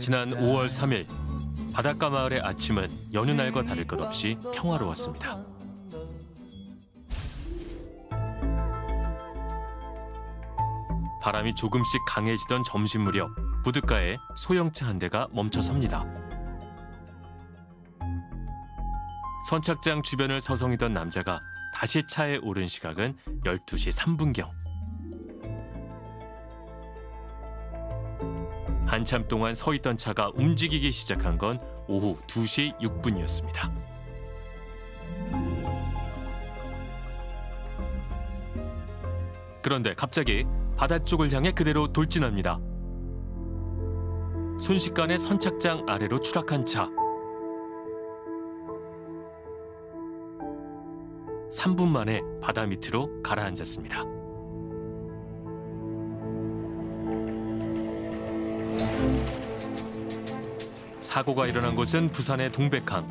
지난 5월 3일 바닷가 마을의 아침은 여느 날과 다를 것 없이 평화로웠습니다. 바람이 조금씩 강해지던 점심 무렵 부둣가에 소형차 한 대가 멈춰 섭니다. 선착장 주변을 서성이던 남자가 다시 차에 오른 시각은 12시 3분경. 한참 동안 서 있던 차가 움직이기 시작한 건 오후 2시 6분이었습니다. 그런데 갑자기 바다 쪽을 향해 그대로 돌진합니다. 순식간에 선착장 아래로 추락한 차. 3분 만에 바다 밑으로 가라앉았습니다. 사고가 일어난 곳은 부산의 동백항.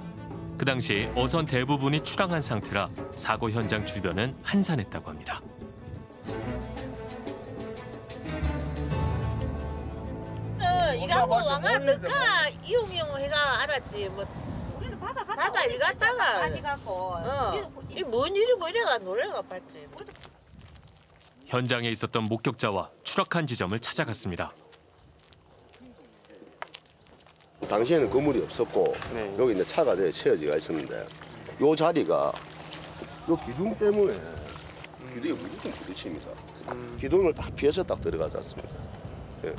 그 당시 어선 대부분이 출항한 상태라 사고 현장 주변은 한산했다고 합니다. 어, 왕아 모르겠어, 너가 이용이용 해가 알았지 뭐 우리는 바다 갔다 바다 일 갔다가. 빠지 갖고 어. 이뭔 일이고 이래가 노래가 봤지 현장에 있었던 목격자와 추락한 지점을 찾아갔습니다. 당시에는 건물이 없었고 네. 여기 이제 차가 돼 채워지가 있었는데 요 자리가 요 기둥 때문에 기둥이 무조건 부딪힙니다. 기둥을 딱 피해서 딱 들어가지 않습니까? 예.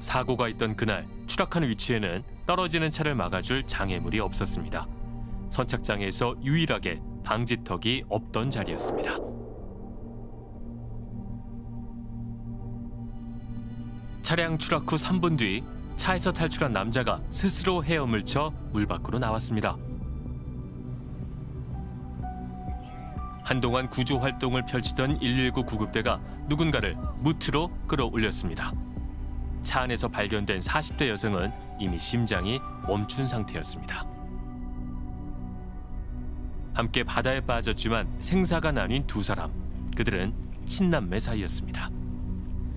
사고가 있던 그날 추락한 위치에는 떨어지는 차를 막아줄 장애물이 없었습니다. 선착장에서 유일하게 방지턱이 없던 자리였습니다. 차량 추락 후 3분 뒤 차에서 탈출한 남자가 스스로 헤엄을 쳐 물 밖으로 나왔습니다. 한동안 구조 활동을 펼치던 119 구급대가 누군가를 무트로 끌어올렸습니다. 차 안에서 발견된 40대 여성은 이미 심장이 멈춘 상태였습니다. 함께 바다에 빠졌지만 생사가 나뉜 두 사람. 그들은 친남매 사이였습니다.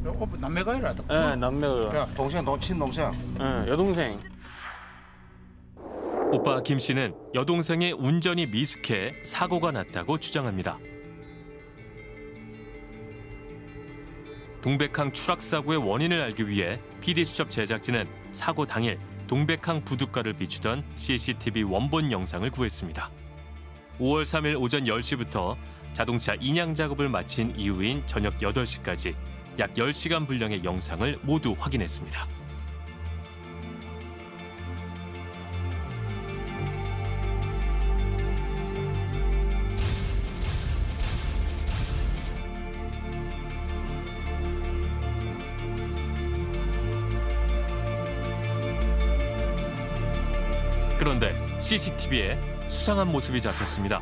어, 남매가 아니라 네, 남매가. 야, 동생, 동, 친동생. 네, 여동생. 오빠 김 씨는 여동생의 운전이 미숙해 사고가 났다고 주장합니다. 동백항 추락 사고의 원인을 알기 위해 PD수첩 제작진은 사고 당일 동백항 부둣가를 비추던 CCTV 원본 영상을 구했습니다. 5월 3일 오전 10시부터 자동차 인양 작업을 마친 이후인 저녁 8시까지 약 10시간 분량의 영상을 모두 확인했습니다. 그런데 CCTV에 수상한 모습이 잡혔습니다.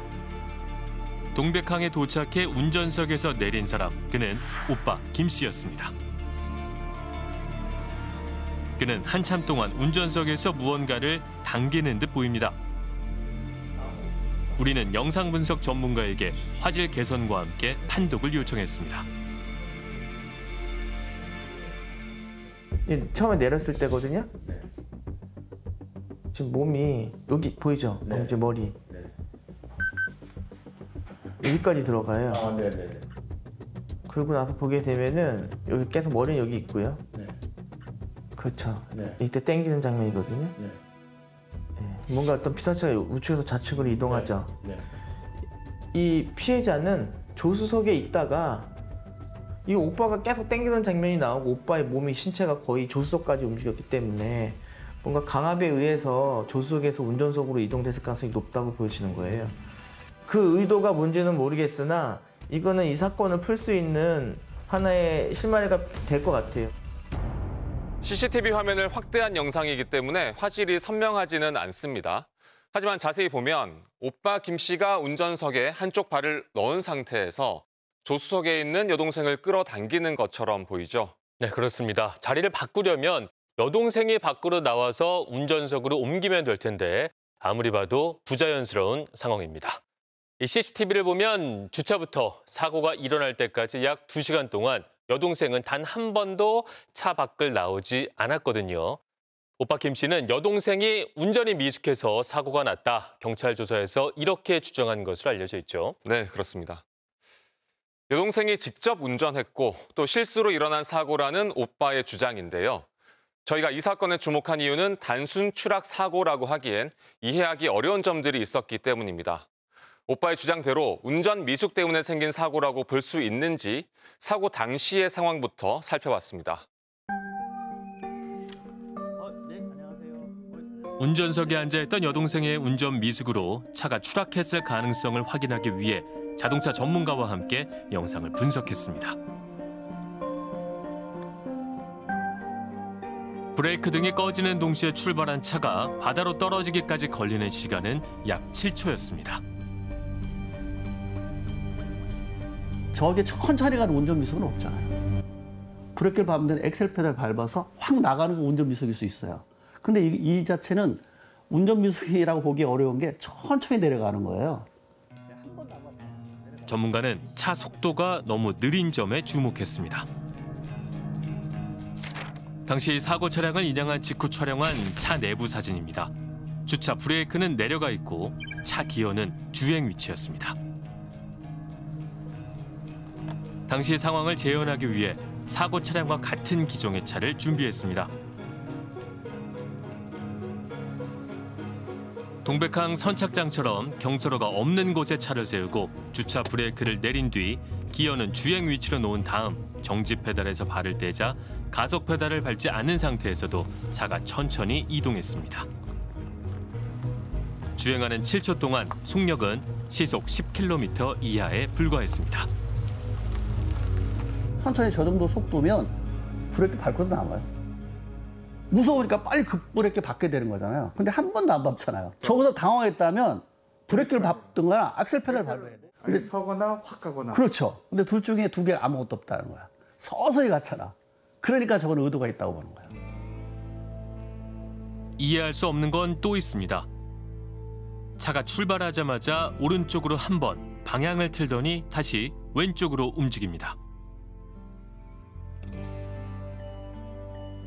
동백항에 도착해 운전석에서 내린 사람, 그는 오빠 김 씨였습니다. 그는 한참 동안 운전석에서 무언가를 당기는 듯 보입니다. 우리는 영상 분석 전문가에게 화질 개선과 함께 판독을 요청했습니다. 이 처음에 내렸을 때거든요. 지금 몸이 여기 보이죠? 이제 머리 여기까지 들어가요. 그러고 나서 보게 되면은 여기 계속 머리는 여기 있고요. 그렇죠. 이때 땡기는 장면이거든요. 예, 뭔가 어떤 피사체가 우측에서 좌측으로 이동하죠. 이 피해자는 조수석에 있다가 이 오빠가 계속 땡기는 장면이 나오고 오빠의 몸이 신체가 거의 조수석까지 움직였기 때문에 뭔가 강압에 의해서 조수석에서 운전석으로 이동됐을 가능성이 높다고 보여지는 거예요. 그 의도가 뭔지는 모르겠으나 이거는 이 사건을 풀 수 있는 하나의 실마리가 될 것 같아요. CCTV 화면을 확대한 영상이기 때문에 화질이 선명하지는 않습니다. 하지만 자세히 보면 오빠 김 씨가 운전석에 한쪽 발을 넣은 상태에서 조수석에 있는 여동생을 끌어당기는 것처럼 보이죠. 네, 그렇습니다. 자리를 바꾸려면 여동생이 밖으로 나와서 운전석으로 옮기면 될 텐데 아무리 봐도 부자연스러운 상황입니다. 이 CCTV를 보면 주차부터 사고가 일어날 때까지 약 2시간 동안 여동생은 단 한 번도 차 밖을 나오지 않았거든요. 오빠 김 씨는 여동생이 운전이 미숙해서 사고가 났다. 경찰 조사에서 이렇게 주장한 것으로 알려져 있죠. 네, 그렇습니다. 여동생이 직접 운전했고 또 실수로 일어난 사고라는 오빠의 주장인데요. 저희가 이 사건에 주목한 이유는 단순 추락 사고라고 하기엔 이해하기 어려운 점들이 있었기 때문입니다. 오빠의 주장대로 운전 미숙 때문에 생긴 사고라고 볼 수 있는지 사고 당시의 상황부터 살펴봤습니다. 운전석에 앉아있던 여동생의 운전 미숙으로 차가 추락했을 가능성을 확인하기 위해 자동차 전문가와 함께 영상을 분석했습니다. 브레이크 등이 꺼지는 동시에 출발한 차가 바다로 떨어지기까지 걸리는 시간은 약 7초였습니다. 저게 천천히 가는 운전 미숙은 없잖아요. 브레이크를 밟으면 엑셀 페달 밟아서 확 나가는 거 운전 미숙일 수 있어요. 근데 이, 이 자체는 운전 미숙이라고 보기 어려운 게 천천히 내려가는 거예요. 전문가는 차 속도가 너무 느린 점에 주목했습니다. 당시 사고 차량을 인양한 직후 촬영한 차 내부 사진입니다. 주차 브레이크는 내려가 있고 차 기어는 주행 위치였습니다. 당시 상황을 재현하기 위해 사고 차량과 같은 기종의 차를 준비했습니다. 동백항 선착장처럼 경사로가 없는 곳에 차를 세우고 주차 브레이크를 내린 뒤 기어는 주행 위치로 놓은 다음 정지 페달에서 발을 떼자 가속 페달을 밟지 않은 상태에서도 차가 천천히 이동했습니다. 주행하는 7초 동안 속력은 시속 10km 이하에 불과했습니다. 천천히 저 정도 속도면 브레이크 밟고도 남아요. 무서우니까 빨리 급브레이크 밟게 되는 거잖아요. 근데 한 번도 안 밟잖아요. 저기서 당황했다면 브레이크를 밟든가 악셀 페달을 밟아야 돼. 근데 서거나 확 가거나. 그렇죠. 근데 둘 중에 두 개 아무것도 없다는 거야. 서서히 갔잖아. 그러니까 저건 의도가 있다고 보는 거야. 이해할 수 없는 건 또 있습니다. 차가 출발하자마자 오른쪽으로 한 번 방향을 틀더니 다시 왼쪽으로 움직입니다.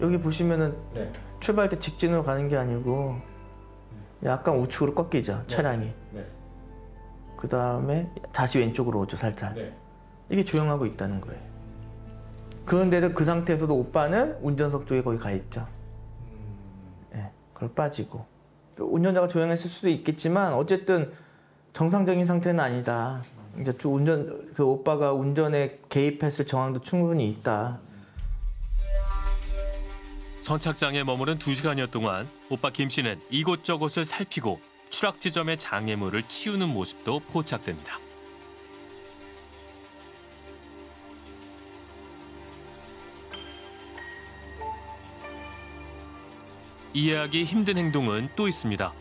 여기 보시면은 출발 때 직진으로 가는 게 아니고 약간 우측으로 꺾이죠 차량이. 그 다음에 다시 왼쪽으로 오죠 살짝. 이게 조용하고 있다는 거예요. 그런데도 그 상태에서도 오빠는 운전석 쪽에 거기 가 있죠. 예, 그걸 빠지고 또 운전자가 조용했을 수도 있겠지만 어쨌든 정상적인 상태는 아니다. 이제 좀 운전 그 오빠가 운전에 개입했을 정황도 충분히 있다. 선착장에 머무른 두시간여 동안 오빠 김 씨는 이곳저곳을 살피고 추락 지점의 장애물을 치우는 모습도 포착됩니다. 이해하기 힘든 행동은 또 있습니다.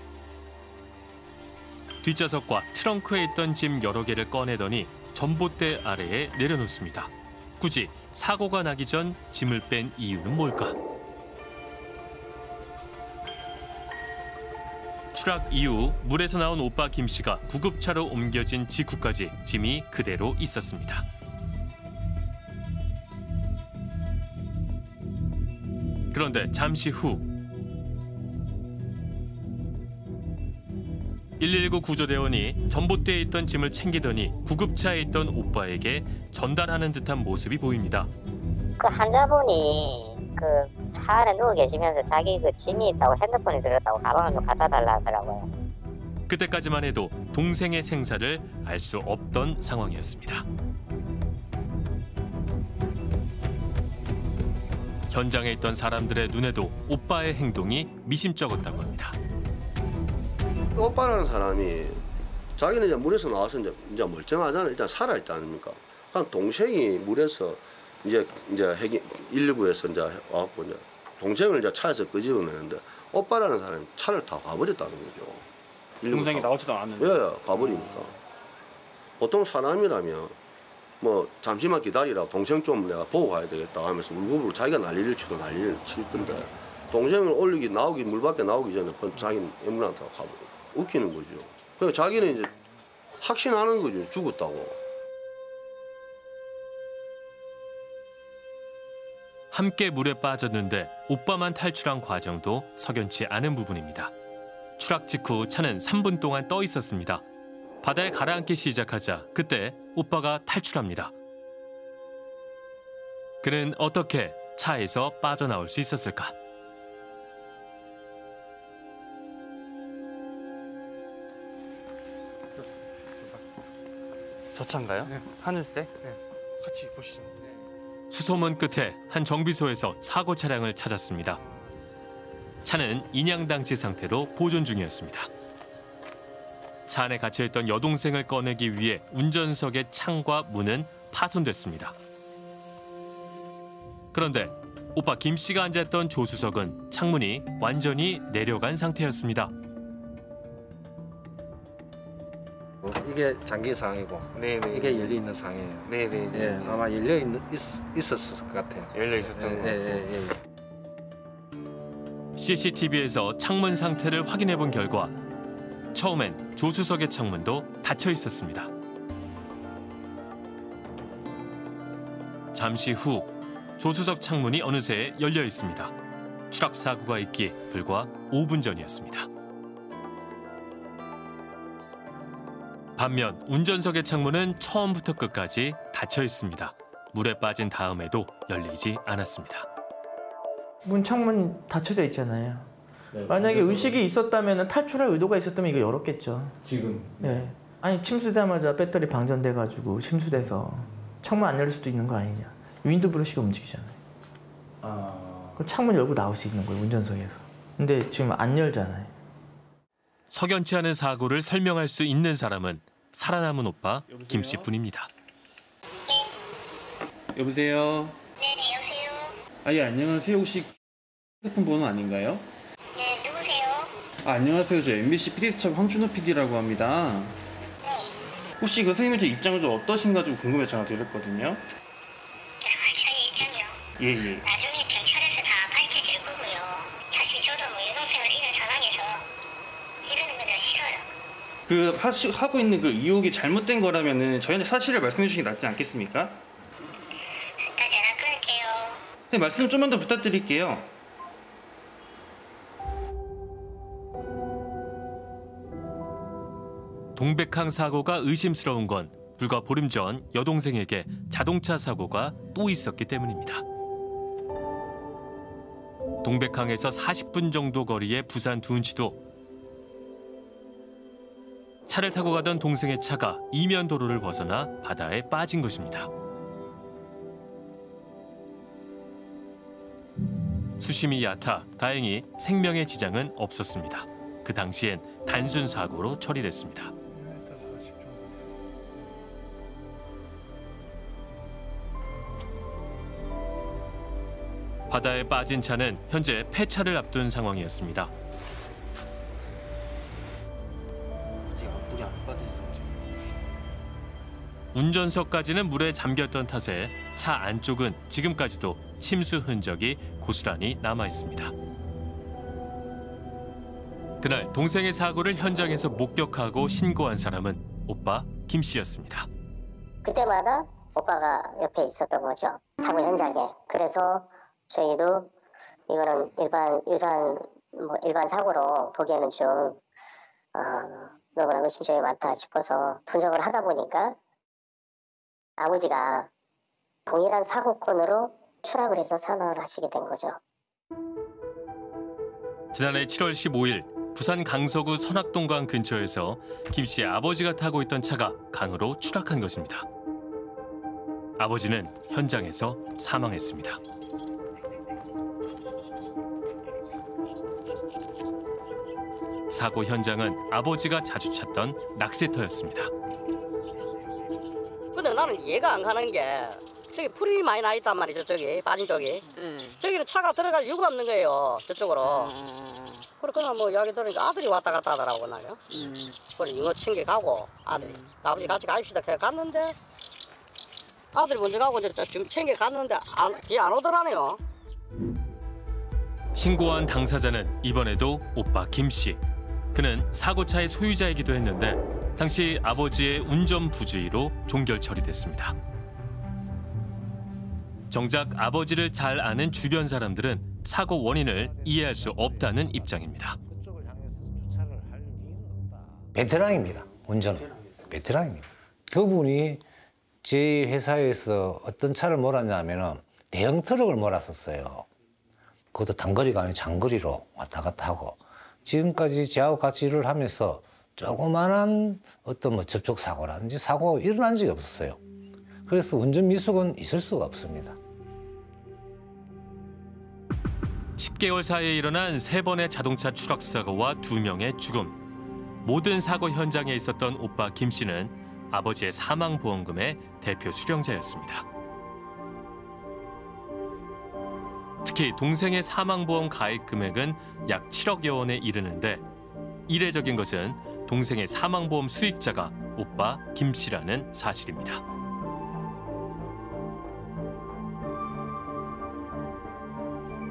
뒷좌석과 트렁크에 있던 짐 여러 개를 꺼내더니 전봇대 아래에 내려놓습니다. 굳이 사고가 나기 전 짐을 뺀 이유는 뭘까? 추락 이후 물에서 나온 오빠 김 씨가 구급차로 옮겨진 직후까지 짐이 그대로 있었습니다. 그런데 잠시 후 119 구조대원이 전봇대에 있던 짐을 챙기더니 구급차에 있던 오빠에게 전달하는 듯한 모습이 보입니다. 그 환자분이 그 차 안에 누워 계시면서 자기 그 짐이 있다고 핸드폰이 들었다고 가방을 좀 갖다 달라 하더라고요. 그때까지만 해도 동생의 생사를 알 수 없던 상황이었습니다. 현장에 있던 사람들의 눈에도 오빠의 행동이 미심쩍었다고 합니다. 오빠라는 사람이 자기는 이제 물에서 나와서 이제, 이제 멀쩡하잖아. 일단 살아있지 않습니까? 그럼 동생이 물에서 이제 이제 핵이 119에서 이제 와갖고 이제 동생을 이제 차에서 끄집어내는데 오빠라는 사람이 차를 타고 가버렸다는 거죠. 119 동생이. 나오지도 않았는데. 예, 예, 가버리니까. 보통 사람이라면 뭐 잠시만 기다리라 동생 좀 내가 보고 가야 되겠다 하면서 울고불고 자기가 난리를 치고 난리를 칠 건데 동생을 올리기 나오기 물 밖에 나오기 전에 번- 자기는 엠블란타가 가버려 웃기는 거죠. 그래서 자기는 이제 확신하는 거죠. 죽었다고. 함께 물에 빠졌는데 오빠만 탈출한 과정도 석연치 않은 부분입니다. 추락 직후 차는 3분 동안 떠 있었습니다. 바다에 가라앉기 시작하자 그때 오빠가 탈출합니다. 그는 어떻게 차에서 빠져나올 수 있었을까? 저 차인가요? 하늘색? 같이 보시죠. 수소문 끝에 한 정비소에서 사고 차량을 찾았습니다. 차는 인양당치 상태로 보존 중이었습니다. 차 안에 갇혀있던 여동생을 꺼내기 위해 운전석의 창과 문은 파손됐습니다. 그런데 오빠 김 씨가 앉았던 조수석은 창문이 완전히 내려간 상태였습니다. 이게 장기 상황이고 네네. 이게 열려 있는 상황이에요. 네네. 예, 아마 열려 있는 있, 있었을 것 같아요. 열려 있었던 예, 거. 예, 예, 예. CCTV에서 창문 상태를 확인해 본 결과 처음엔 조수석의 창문도 닫혀 있었습니다. 잠시 후 조수석 창문이 어느새 열려 있습니다. 추락 사고가 있기에 불과 5분 전이었습니다. 반면 운전석의 창문은 처음부터 끝까지 닫혀 있습니다. 물에 빠진 다음에도 열리지 않았습니다. 문 창문 닫혀져 있잖아요. 만약에 의식이 있었다면 탈출할 의도가 있었다면 이거 열었겠죠. 지금 네. 아니 침수되자마자 배터리 방전돼 가지고 침수돼서 창문 안 열릴 수도 있는 거 아니냐. 윈드 브러시가 움직이잖아요. 아, 그럼 창문 열고 나올 수 있는 거예요 운전석에서. 근데 지금 안 열잖아요. 석연치 않은 사고를 설명할 수 있는 사람은 살아남은 오빠 김 씨뿐입니다. 여보세요? 네 네 여보세요. 아, 예, 안녕하세요. 혹시 핸드폰 번호 아닌가요? 네 누구세요? 아, 안녕하세요. 저 MBC PD수첩 황준호 PD라고 합니다. 네. 혹시 그 선생님 제 입장은 좀 어떠신가 좀 궁금해 전화 드렸거든요. 아, 저희 입장이요. 예, 예. 그 하시, 하고 있는 그 의혹이 잘못된 거라면은 저희한테 사실을 말씀해 주시는 게 낫지 않겠습니까? 나 전화 끊을게요. 네, 말씀 좀만 더 부탁드릴게요. 동백항 사고가 의심스러운 건 불과 보름 전 여동생에게 자동차 사고가 또 있었기 때문입니다. 동백항에서 40분 정도 거리의 부산 둔치도 차를 타고 가던 동생의 차가 이면 도로를 벗어나 바다에 빠진 것입니다. 수심이 얕아 다행히 생명의 지장은 없었습니다. 그 당시엔 단순 사고로 처리됐습니다. 바다에 빠진 차는 현재 폐차를 앞둔 상황이었습니다. 운전석까지는 물에 잠겼던 탓에 차 안쪽은 지금까지도 침수 흔적이 고스란히 남아 있습니다. 그날 동생의 사고를 현장에서 목격하고 신고한 사람은 오빠 김 씨였습니다. 그때마다 오빠가 옆에 있었던 거죠. 사고 현장에. 그래서 저희도 이거는 일반 유사한 뭐 일반 사고로 보기에는 좀 어, 너무나 의심점이 많다 싶어서 분석을 하다 보니까 아버지가 동일한 사고건으로 추락을 해서 사망을 하시게 된 거죠. 지난해 7월 15일 부산 강서구 선악동강 근처에서 김 씨의 아버지가 타고 있던 차가 강으로 추락한 것입니다. 아버지는 현장에서 사망했습니다. 사고 현장은 아버지가 자주 찾던 낚시터였습니다. 나는 이해가 안 가는 게 저기 풀이 많이 나 있단 말이죠 저기. 빠진 쪽이. 저기는 차가 들어갈 이유가 없는 거예요 저쪽으로. 그렇거나 뭐 이야기 들으니까 아들이 왔다 갔다 하더라고 나요 그래 이거 챙겨 가고 아들이. 아버지 같이 가입시다. 그래 갔는데 아들이 먼저 가고 이제 좀 챙겨 갔는데 안, 뒤에 안 오더라네요. 신고한 당사자는 이번에도 오빠 김 씨. 그는 사고차의 소유자이기도 했는데 당시 아버지의 운전 부주의로 종결 처리됐습니다. 정작 아버지를 잘 아는 주변 사람들은 사고 원인을 이해할 수 없다는 입장입니다. 베테랑입니다. 운전은. 베테랑입니다. 그분이 제 회사에서 어떤 차를 몰았냐면은 대형 트럭을 몰았었어요. 그것도 단거리가 아니고 장거리로 왔다 갔다 하고 지금까지 저하고 같이 일을 하면서 조그만한 어떤 뭐 접촉 사고라든지 사고가 일어난 적이 없었어요. 그래서 운전 미숙은 있을 수가 없습니다. 10개월 사이에 일어난 세 번의 자동차 추락 사고와 두 명의 죽음. 모든 사고 현장에 있었던 오빠 김 씨는 아버지의 사망 보험금의 대표 수령자였습니다. 특히 동생의 사망 보험 가입 금액은 약 7억여 원에 이르는데 이례적인 것은 동생의 사망 보험 수익자가 오빠 김 씨라는 사실입니다.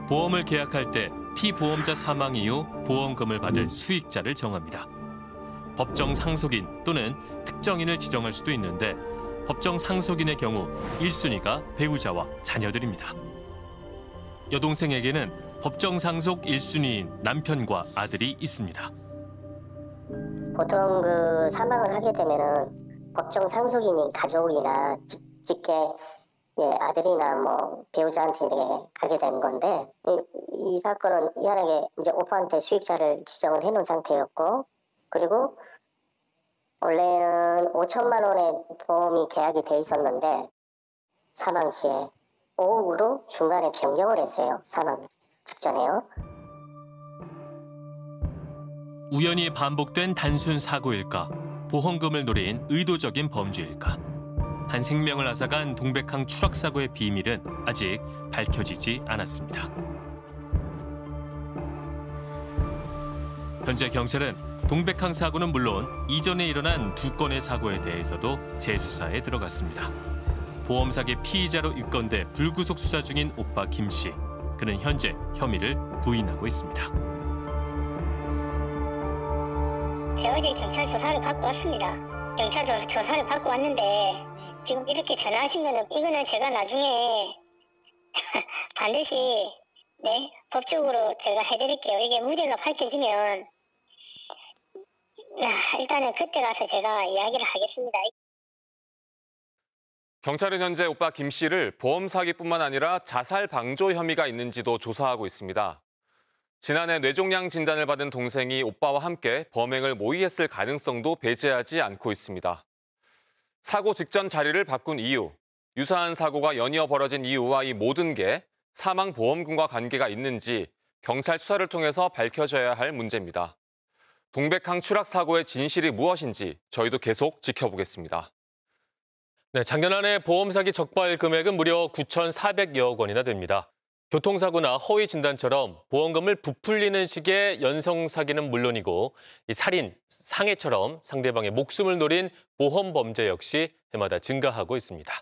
보험을 계약할 때 피보험자 사망 이후 보험금을 받을 수익자를 정합니다. 법정 상속인 또는 특정인을 지정할 수도 있는데 법정 상속인의 경우 1순위가 배우자와 자녀들입니다. 여동생에게는 법정 상속 1순위인 남편과 아들이 있습니다. 보통 그 사망을 하게 되면은 법정 상속인인 가족이나 직, 직계 예, 아들이나 뭐 배우자한테 이렇게 가게 되는 건데 이, 이 사건은 희한하게 이제 오빠한테 수익자를 지정을 해놓은 상태였고 그리고 원래는 5천만 원의 보험이 계약이 돼 있었는데 사망 시에 5억으로 중간에 변경을 했어요. 사망 직전에요. 우연히 반복된 단순 사고일까? 보험금을 노린 의도적인 범죄일까? 한 생명을 앗아간 동백항 추락 사고의 비밀은 아직 밝혀지지 않았습니다. 현재 경찰은 동백항 사고는 물론 이전에 일어난 두 건의 사고에 대해서도 재수사에 들어갔습니다. 보험 사기 피의자로 입건돼 불구속 수사 중인 오빠 김 씨. 그는 현재 혐의를 부인하고 있습니다. 제가 어제 경찰 조사를 받고 왔습니다. 경찰 조, 조사를 받고 왔는데 지금 이렇게 전화하신 거는 이거는 제가 나중에 반드시 네 법적으로 제가 해드릴게요. 이게 무죄가 밝혀지면 아, 일단은 그때 가서 제가 이야기를 하겠습니다. 경찰은 현재 오빠 김 씨를 보험 사기뿐만 아니라 자살 방조 혐의가 있는지도 조사하고 있습니다. 지난해 뇌종양 진단을 받은 동생이 오빠와 함께 범행을 모의했을 가능성도 배제하지 않고 있습니다. 사고 직전 자리를 바꾼 이유, 유사한 사고가 연이어 벌어진 이유와 이 모든 게 사망 보험금과 관계가 있는지 경찰 수사를 통해서 밝혀져야 할 문제입니다. 동백항 추락 사고의 진실이 무엇인지 저희도 계속 지켜보겠습니다. 네, 작년 한해 보험 사기 적발 금액은 무려 9,400여억 원이나 됩니다. 교통사고나 허위 진단처럼 보험금을 부풀리는 식의 연성 사기는 물론이고 살인, 상해처럼 상대방의 목숨을 노린 보험 범죄 역시 해마다 증가하고 있습니다.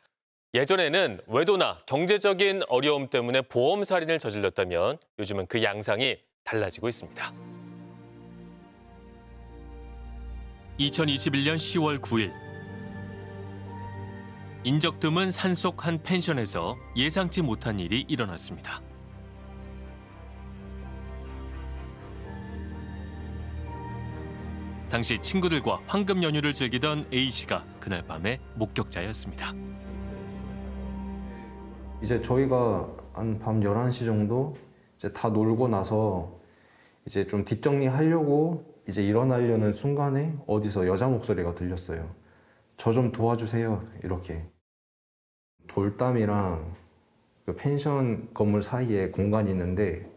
예전에는 외도나 경제적인 어려움 때문에 보험 살인을 저질렀다면 요즘은 그 양상이 달라지고 있습니다. 2021년 10월 9일 인적 드문 산속 한 펜션에서 예상치 못한 일이 일어났습니다. 당시 친구들과 황금 연휴를 즐기던 A 씨가 그날 밤의 목격자였습니다. 이제 저희가 한 밤 11시 정도 이제 다 놀고 나서 이제 좀 뒷정리 하려고 이제 일어나려는 순간에 어디서 여자 목소리가 들렸어요. 저 좀 도와주세요. 이렇게. 돌담이랑 그 펜션 건물 사이에 공간이 있는데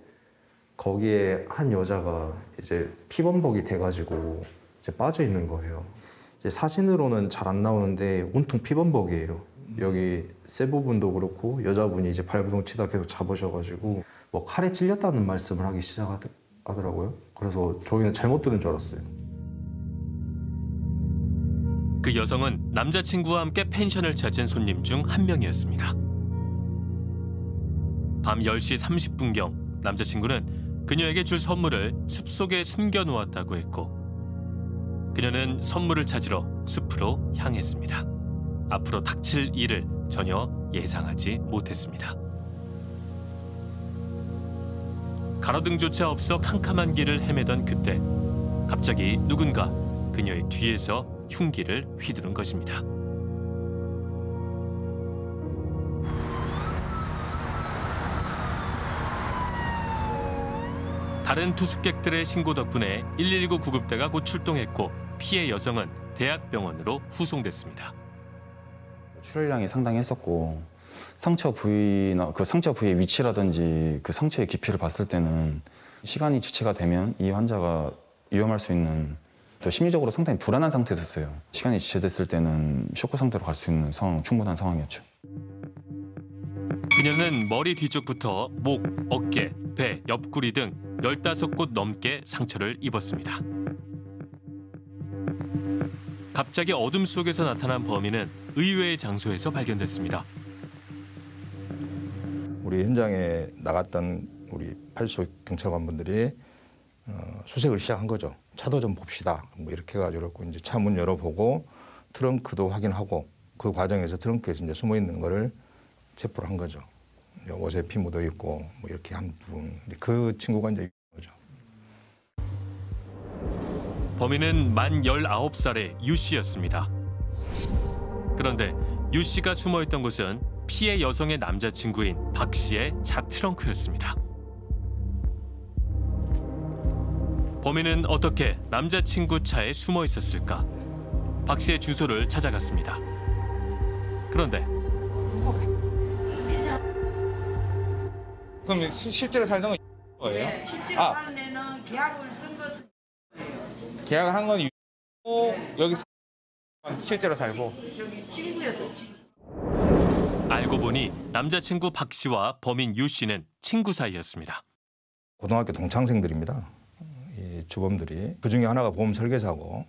거기에 한 여자가 이제 피범벅이 돼가지고 이제 빠져 있는 거예요. 이제 사진으로는 잘 안 나오는데 온통 피범벅이에요. 여기 세 부분도 그렇고 여자분이 이제 발부동 치다 계속 잡으셔가지고 뭐 칼에 찔렸다는 말씀을 하기 시작하더라고요. 그래서 저희는 잘못 들은 줄 알았어요. 그 여성은 남자친구와 함께 펜션을 찾은 손님 중 한 명이었습니다. 밤 10시 30분경 남자친구는 그녀에게 줄 선물을 숲속에 숨겨놓았다고 했고 그녀는 선물을 찾으러 숲으로 향했습니다. 앞으로 닥칠 일을 전혀 예상하지 못했습니다. 가로등조차 없어 캄캄한 길을 헤매던 그때 갑자기 누군가 그녀의 뒤에서 흉기를 휘두른 것입니다. 다른 투숙객들의 신고 덕분에 119 구급대가 곧 출동했고 피해 여성은 대학병원으로 후송됐습니다. 출혈량이 상당히 했었고 상처 부위나 그 상처 부위의 위치라든지 그 상처의 깊이를 봤을 때는 시간이 지체가 되면 이 환자가 위험할 수 있는 또 심리적으로 상당히 불안한 상태였어요. 시간이 지체됐을 때는 쇼크 상태로 갈 수 있는 상황, 충분한 상황이었죠. 그녀는 머리 뒤쪽부터 목, 어깨, 배, 옆구리 등 열다섯 곳 넘게 상처를 입었습니다. 갑자기 어둠 속에서 나타난 범인은 의외의 장소에서 발견됐습니다. 우리 현장에 나갔던 우리 파출소 경찰관분들이 어, 수색을 시작한 거죠. 차도 좀 봅시다. 뭐 이렇게 해가지고 이제 차 문 열어보고 트렁크도 확인하고 그 과정에서 트렁크에서 이제 숨어 있는 거를 체포를 한 거죠. 옷에 피 묻어 있고 뭐 이렇게 한 부분. 그 친구가 이제 거죠. 범인은 만 19살의 유 씨였습니다. 그런데 유 씨가 숨어 있던 곳은 피해 여성의 남자친구인 박 씨의 차 트렁크였습니다. 범인은 어떻게 남자친구 차에 숨어 있었을까? 박 씨의 주소를 찾아갔습니다. 그런데 그럼 시- 실제로 살던 건 거예요? 네, 실제로 아. 사는 애는 계약을 쓴 것은 계약을 한건 여기 사- 실제로 살고 저기 친구였어 친구. 알고 보니 남자친구 박 씨와 범인 유 씨는 친구 사이였습니다. 고등학교 동창생들입니다. 이 주범들이 그 중에 하나가 보험 설계사고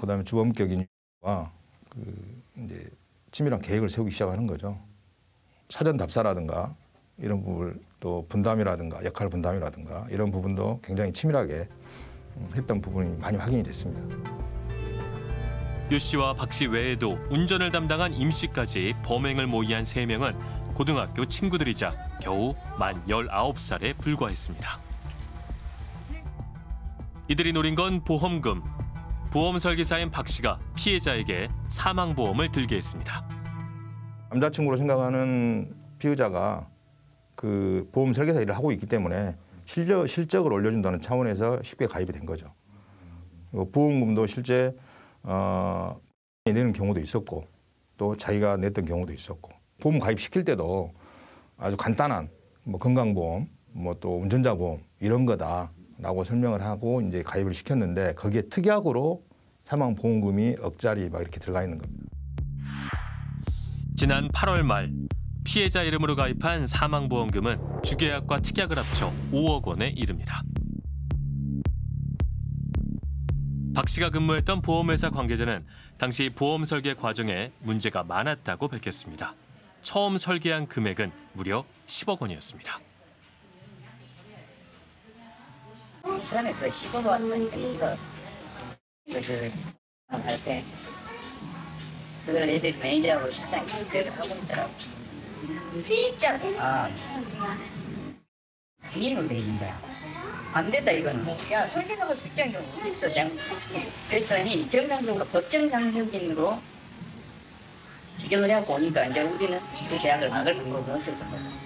그다음에 주범격인 와그 이제 치밀한 계획을 세우기 시작하는 거죠. 사전 답사라든가 이런 부분 또 분담이라든가 역할 분담이라든가 이런 부분도 굉장히 치밀하게 음, 했던 부분이 많이 확인이 됐습니다. 유 씨와 박 씨 외에도 운전을 담당한 임 씨까지 범행을 모의한 세명은 고등학교 친구들이자 겨우 만 19살에 불과했습니다. 이들이 노린 건 보험금. 보험 설계사인 박 씨가 피해자에게 사망보험을 들게 했습니다. 남자친구로 생각하는 피의자가 그 보험 설계사 일을 하고 있기 때문에 실적, 실적을 올려준다는 차원에서 쉽게 가입이 된 거죠. 보험금도 실제 어, 내는 경우도 있었고 또 자기가 냈던 경우도 있었고 보험 가입시킬 때도 아주 간단한 뭐 건강보험 뭐 또 운전자 보험 이런 거다 라고 설명을 하고 이제 가입을 시켰는데 거기에 특약으로 사망 보험금이 억짜리 막 이렇게 들어가 있는 겁니다. 지난 8월 말 피해자 이름으로 가입한 사망보험금은 주계약과 특약을 합쳐 5억 원에 이릅니다. 박 씨가 근무했던 보험회사 관계자는 당시 보험 설계 과정에 문제가 많았다고 밝혔습니다. 처음 설계한 금액은 무려 10억 원이었습니다. 처음에 그 15번 왔다니까 이거 그래서 할때 그걸 애들이 매니저하고 사장이 교육을 하고 있더라고. 비밀로 돼 있는 거야. 안 된다 이거는. 야 수익자인 경우 어디 있어 그랬더니 정상적으로 법정상 승진으로 지정을 해갖고 오니까 이제 우리는 그 계약을 막을 방법은 없었던 거야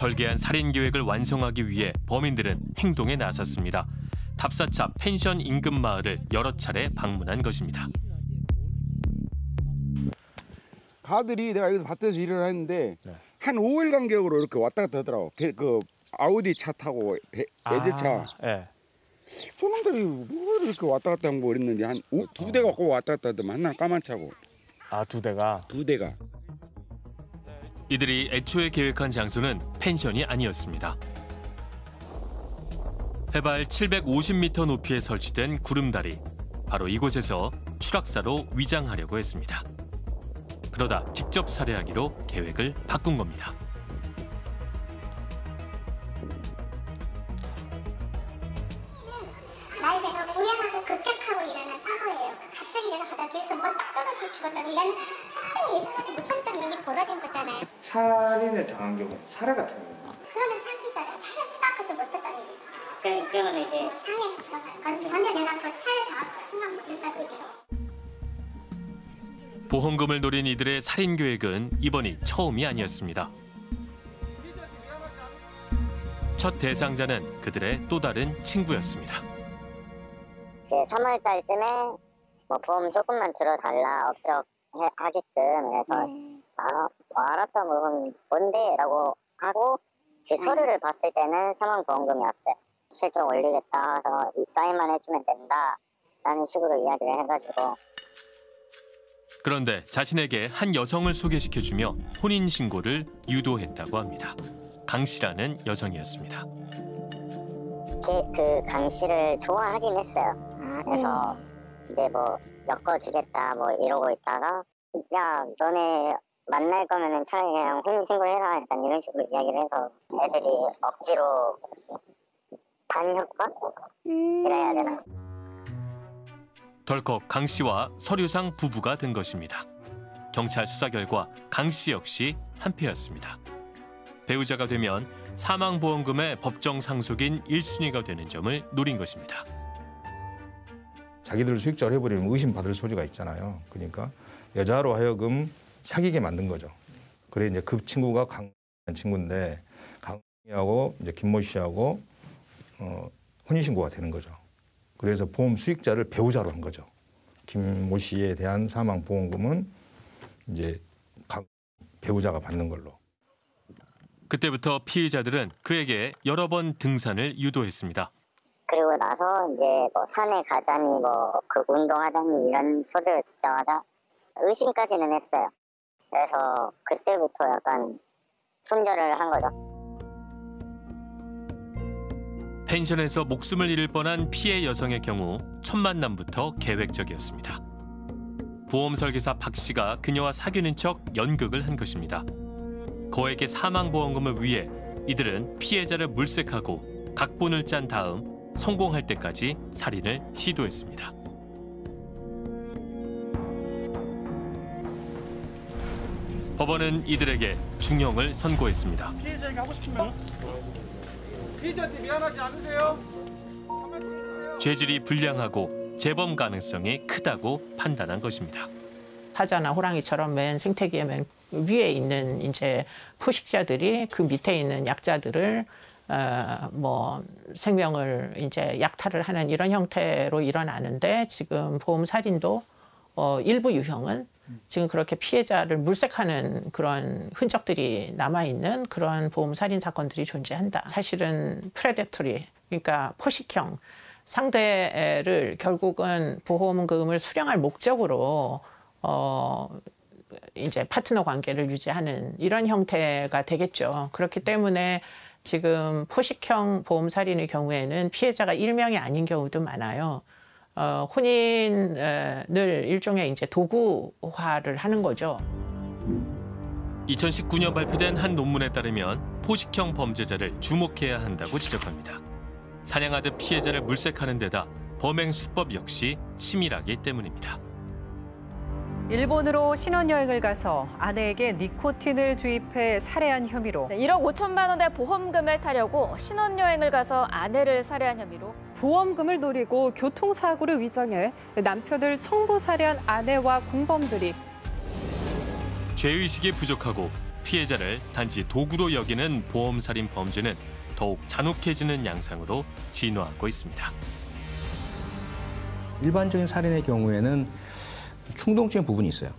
설계한 살인 계획을 완성하기 위해 범인들은 행동에 나섰습니다. 답사차 펜션 인근 마을을 여러 차례 방문한 것입니다. 가들이 내가 여기서 밭에서 일을 했는데 한 5일 간격으로 이렇게 왔다 갔다 하더라고. 배- 그 아우디 차 타고 배- 아, 외제차. 예. 저놈들이 뭐 이렇게 왔다 갔다 하고 그랬는지 한두 대가 꼭 왔다 갔다 하더만 하나 까만 차고. 아 두 대가? 두 대가. 이들이 애초에 계획한 장소는 펜션이 아니었습니다. 해발 750m 높이에 설치된 구름다리. 바로 이곳에서 추락사로 위장하려고 했습니다. 그러다 직접 살해하기로 계획을 바꾼 겁니다. 살해 같은 경우 그거는 사기잖아요. 차를 생각하지 못했던 일이잖아요. 그래, 그러면 이제 상해는 들어가요. 그러니까 전혀 내가 그 차를 생각 못했다는 얘기죠. 보험금을 노린 이들의 살인 계획은 이번이 처음이 아니었습니다. 첫 대상자는 그들의 또 다른 친구였습니다. 그 3월 달쯤에 뭐 보험 조금만 들어달라 업적 하게끔 그래서 아, 뭐 알았다 뭐 그럼 뭔데? 라고 하고 그 서류를 봤을 때는 사망보험금이었어요. 실적 올리겠다 해서 이 사인만 해주면 된다 라는 식으로 이야기를 해가지고 그런데 자신에게 한 여성을 소개시켜주며 혼인 신고를 유도했다고 합니다. 강 씨라는 여성이었습니다. 걔, 그 강씨를 좋아하긴 했어요. 그래서 이제 뭐 엮어주겠다 뭐 이러고 있다가 야 너네 만날 거면은 차라리 그냥 혼인신고를 해라 약간 이런 식으로 이야기를 해서 애들이 억지로 반협과? 이래야 되나? 덜컥 강 씨와 서류상 부부가 된 것입니다. 경찰 수사 결과 강 씨 역시 한패였습니다. 배우자가 되면 사망보험금의 법정 상속인 1순위가 되는 점을 노린 것입니다. 자기들 수익자로 해버리면 의심받을 소지가 있잖아요. 그러니까 여자로 하여금 사귀게 만든 거죠. 그래 이제 그 친구가 강 친구인데 강하고 이제 김모 씨하고 어, 혼인신고가 되는 거죠. 그래서 보험 수익자를 배우자로 한 거죠. 김모 씨에 대한 사망 보험금은 이제 강 배우자가 받는 걸로. 그때부터 피해자들은 그에게 여러 번 등산을 유도했습니다. 그리고 나서 이제 뭐 산에 가자니 뭐 그 운동하자니 이런 소리를 듣자마자 의심까지는 했어요. 그래서 그때부터 약간 손절을 한 거죠. 펜션에서 목숨을 잃을 뻔한 피해 여성의 경우 첫 만남부터 계획적이었습니다. 보험 설계사 박 씨가 그녀와 사귀는 척 연극을 한 것입니다. 거액의 사망보험금을 위해 이들은 피해자를 물색하고 각본을 짠 다음 성공할 때까지 살인을 시도했습니다. 법원은 이들에게 중형을 선고했습니다. 피해자에게 하고 싶은 말? 피해자한테 미안하지 않으세요? 죄질이 불량하고 재범 가능성이 크다고 판단한 것입니다. 사자나 호랑이처럼 맨 생태계의 맨 위에 있는 이제 포식자들이 그 밑에 있는 약자들을 어, 뭐 생명을 이제 약탈을 하는 이런 형태로 일어나는데 지금 보험 살인도 어, 일부 유형은 지금 그렇게 피해자를 물색하는 그런 흔적들이 남아 있는 그런 보험 살인 사건들이 존재한다. 사실은 predatory 그러니까 포식형 상대를 결국은 보험금을 수령할 목적으로 어 이제 파트너 관계를 유지하는 이런 형태가 되겠죠. 그렇기 때문에 지금 포식형 보험 살인의 경우에는 피해자가 일명이 아닌 경우도 많아요. 어, 혼인을 일종의 이제 도구화를 하는 거죠. 2019년 발표된 한 논문에 따르면 포식형 범죄자를 주목해야 한다고 지적합니다. 사냥하듯 피해자를 물색하는 데다 범행 수법 역시 치밀하기 때문입니다. 일본으로 신혼여행을 가서 아내에게 니코틴을 주입해 살해한 혐의로 네, 1억 5천만 원의 보험금을 타려고 신혼여행을 가서 아내를 살해한 혐의로 보험금을 노리고 교통사고를 위장해 남편을 청부 살해한 아내와 공범들이 죄의식이 부족하고 피해자를 단지 도구로 여기는 보험살인 범죄는 더욱 잔혹해지는 양상으로 진화하고 있습니다. 일반적인 살인의 경우에는 충동적인 부분이 있어요.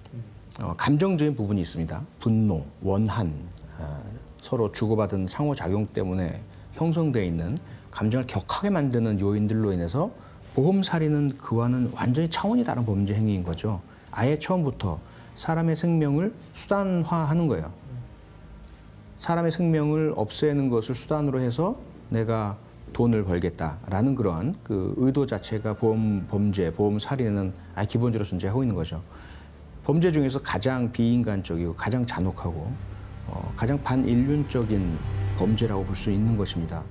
어, 감정적인 부분이 있습니다. 분노, 원한, 어, 서로 주고받은 상호작용 때문에 형성되어 있는 감정을 격하게 만드는 요인들로 인해서 보험 살인은 그와는 완전히 차원이 다른 범죄 행위인 거죠. 아예 처음부터 사람의 생명을 수단화하는 거예요. 사람의 생명을 없애는 것을 수단으로 해서 내가 돈을 벌겠다라는 그러한 그 의도 자체가 보험 범죄, 보험 살인은 아예 기본적으로 존재하고 있는 거죠. 범죄 중에서 가장 비인간적이고 가장 잔혹하고 어, 가장 반인륜적인 범죄라고 볼 수 있는 것입니다.